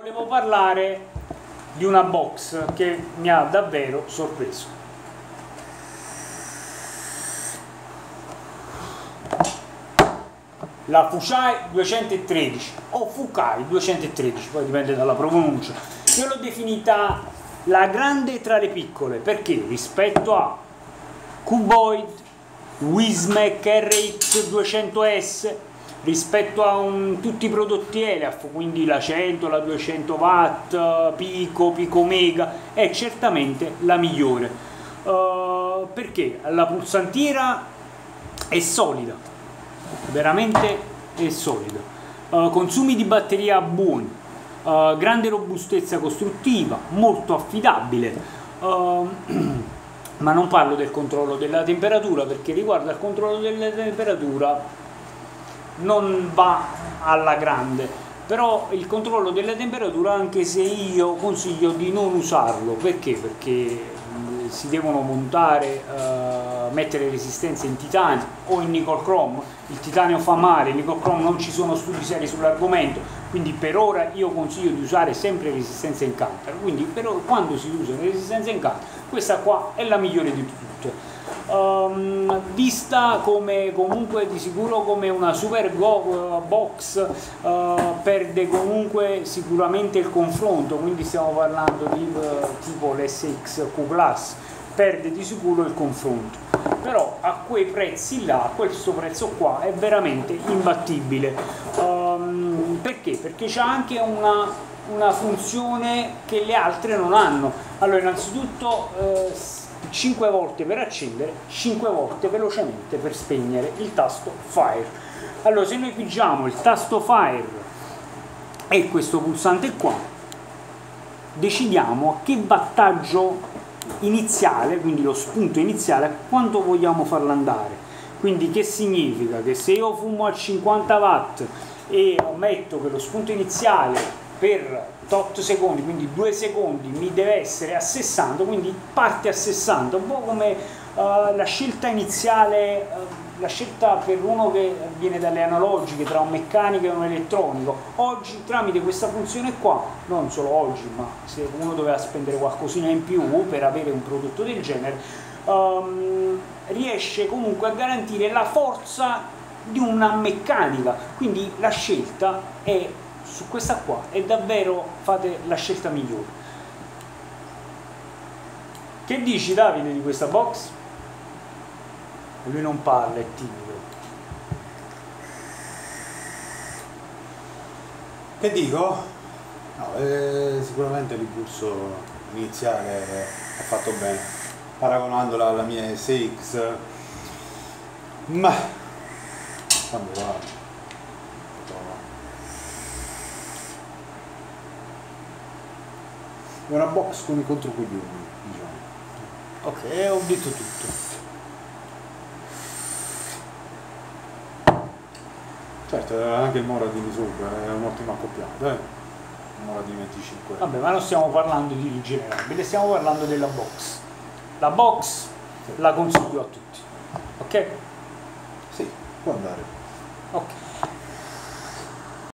Volevo parlare di una box che mi ha davvero sorpreso. La Fuchai 213 o Fukai 213, poi dipende dalla pronuncia. Io l'ho definita la grande tra le piccole perché rispetto a Cuboid, Wismec RX 200S rispetto a un, tutti i prodotti ELAF, quindi la 100, la 200 watt, Pico, Pico Mega, è certamente la migliore. Uh, perché la pulsantiera è solida, veramente è solida. Uh, consumi di batteria buoni, uh, grande robustezza costruttiva, molto affidabile. ma non parlo del controllo della temperatura perché riguardo al controllo della temperatura non va alla grande però il controllo della temperatura anche se io consiglio di non usarlo. Perché? perché si devono montare uh, mettere resistenze in titanio o in nickel chrome. Il titanio fa male, il nickel chrome non ci sono studi seri sull'argomento quindi per ora io consiglio di usare sempre resistenza in camper. Quindi per ora, quando si usa resistenza in camper questa qua è la migliore di tutte um, vista come comunque di sicuro come una super go, box uh, perde comunque sicuramente il confronto quindi stiamo parlando di uh, tipo l'SX Q Plus perde di sicuro il confronto. Però a quei prezzi là questo prezzo qua è veramente imbattibile. Um, perché? perché c'è anche una una funzione che le altre non hanno. Allora innanzitutto eh, 5 volte per accendere, 5 volte velocemente per spegnere il tasto Fire. Allora se noi pigiamo il tasto Fire e questo pulsante qua, decidiamo a che wattaggio iniziale, quindi lo spunto iniziale, quanto vogliamo farlo andare. Quindi che significa? Che se io fumo a 50 watt e metto che lo spunto iniziale per tot secondi, quindi due secondi mi deve essere a 60, quindi parte a 60, un po' come uh, la scelta iniziale, uh, la scelta per uno che viene dalle analogiche tra un meccanico e un elettronico. Oggi tramite questa funzione qua, non solo oggi, ma se uno doveva spendere qualcosina in più per avere un prodotto del genere, um, riesce comunque a garantire la forza di una meccanica, quindi la scelta è su questa qua e davvero fate la scelta migliore. Che dici Davide di questa box? Lui non parla, è timido. Che dico? No, eh, sicuramente l'impulso iniziale ha fatto bene, paragonandola alla mia SX, ma quando va È una box con i controcoglioni, diciamo. Ok, ho detto tutto. Certo, anche il Mora di sopra è un ottimo accoppiato, eh? Di 25. Vabbè, ma non stiamo parlando di rigenerabile, stiamo parlando della box. La box sì. la consiglio a tutti. Ok? Sì, può andare. Ok.